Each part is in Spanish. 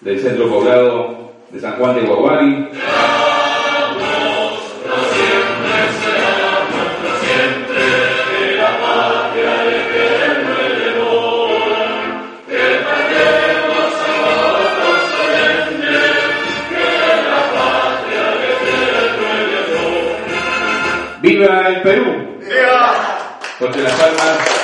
del centro poblado de San Juan de Guaguari. ¡Viva el Perú! ¡Viva! Porque las palmas.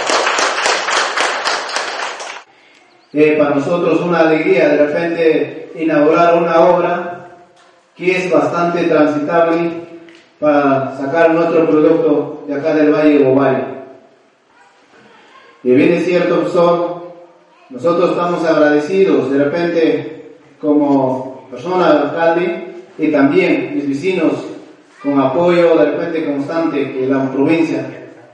Para nosotros una alegría de repente inaugurar una obra que es bastante transitable para sacar nuestro producto de acá del Valle de Bobayo. Y bien es cierto, son, nosotros estamos agradecidos de repente como persona del alcalde y también mis vecinos con apoyo de repente constante que la provincia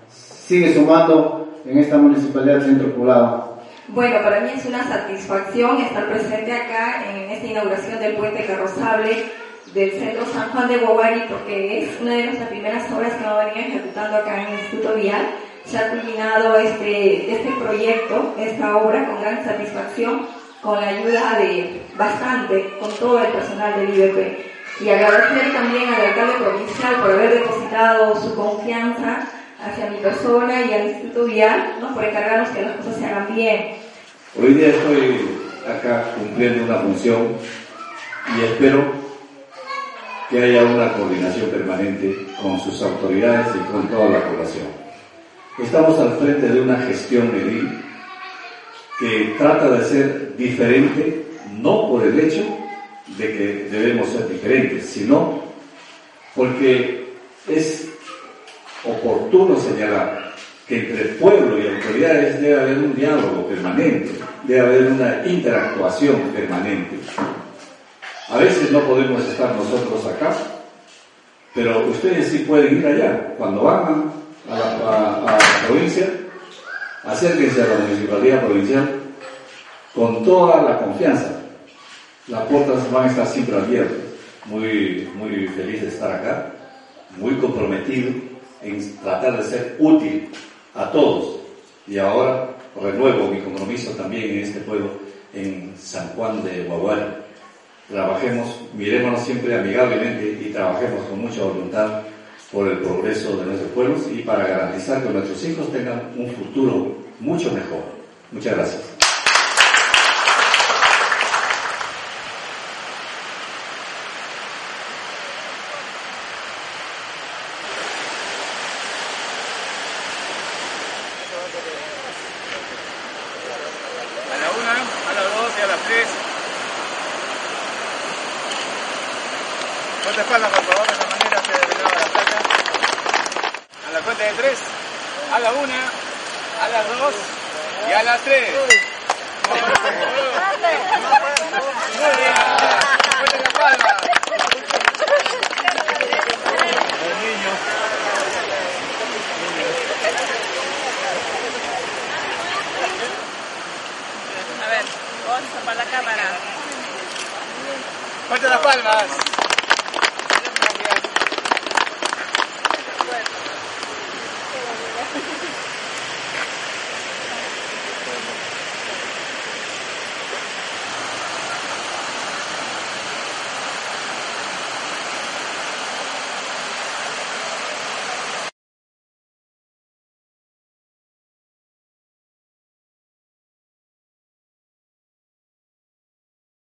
sigue sumando en esta municipalidad centro poblado. Bueno, para mí es una satisfacción estar presente acá en esta inauguración del puente carrozable del Centro San Juan de Guaguari porque es una de nuestras primeras obras que vamos a venir ejecutando acá en el Instituto Vial. Se ha culminado este, este proyecto, esta obra con gran satisfacción, con la ayuda de bastante, con todo el personal del IBP y agradecer también al alcalde provincial por haber depositado su confianza hacia mi persona y al Instituto Vial, ¿no? por encargarnos que las cosas se hagan bien. Hoy día estoy acá cumpliendo una función y espero que haya una coordinación permanente con sus autoridades y con toda la población. Estamos al frente de una gestión edil que trata de ser diferente, no por el hecho de que debemos ser diferentes, sino porque es oportuno señalar que entre pueblo y autoridades debe haber un diálogo permanente, debe haber una interactuación permanente. A veces no podemos estar nosotros acá, pero ustedes sí pueden ir allá. Cuando van a la, provincia, acérquense a la municipalidad provincial con toda la confianza las puertas van a estar siempre abiertas. Muy, muy feliz de estar acá, muy comprometido en tratar de ser útil a todos. Y ahora renuevo mi compromiso también en este pueblo, en San Juan de Guaguari. Trabajemos, mirémonos siempre amigablemente y trabajemos con mucha voluntad por el progreso de nuestros pueblos y para garantizar que nuestros hijos tengan un futuro mucho mejor. Muchas gracias. Ponte espalda, por favor, de esa manera se graba la placa. A la cuenta de tres, a la una, a las dos y a las tres. Muy bien. Ponte la palma. A ver, vamos a tapar la cámara. Ponte las palmas.